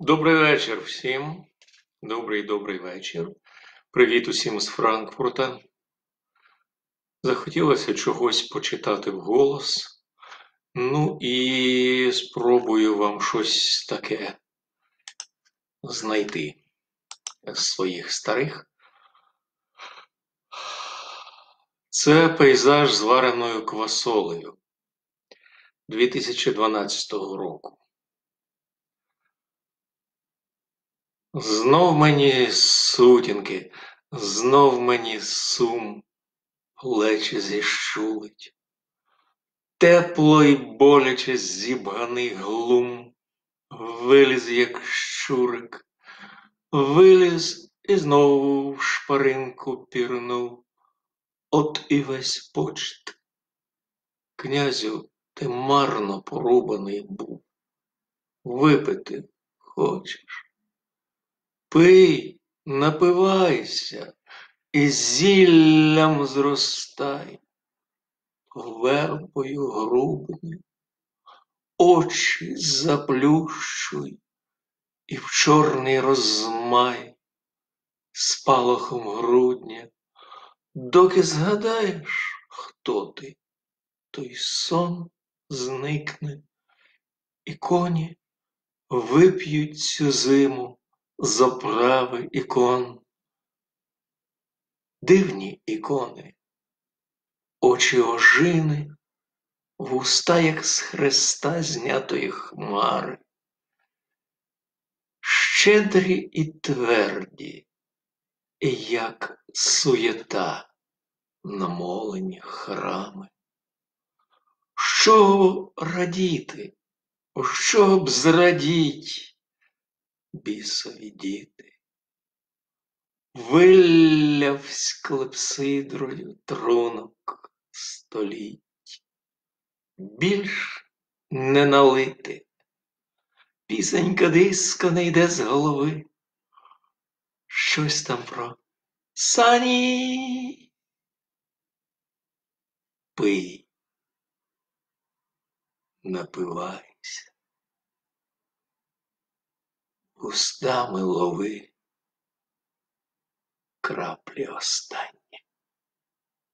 Добрий вечір всім. Добрий добрий вечір. Привіт усім з Франкфурта. Захотілося чогось почитати вголос. Ну і спробую вам щось таке знайти з своїх старих. Це пейзаж з вареною квасолею 2012 року. Знов мені сутінки, знов мені сум плечі зіщулить. Тепло й боляче зібганий глум, виліз, як щурик, виліз і знову в шпаринку пірнув. От і весь почт. Князю, ти марно порубаний був. Випити хочеш. Пий, напивайся і зіллям зростай, вербою грубни, очі заплющуй і в чорний розмай спалахом грудня, доки згадаєш, хто ти, той сон зникне, і коні вип'ють цю зиму з оправи ікон. Дивні ікони, очі ожини, вуста, як з хреста знятої хмари, щедрі і тверді, як суєта намолені храми. Що радіти, що б зрадіть? Бісові діти, вилляв з клепсидрою трунок століть, більш не налити, пісенька диска не йде з голови, щось там про сані. Пий, напивайся устами лови краплі останні.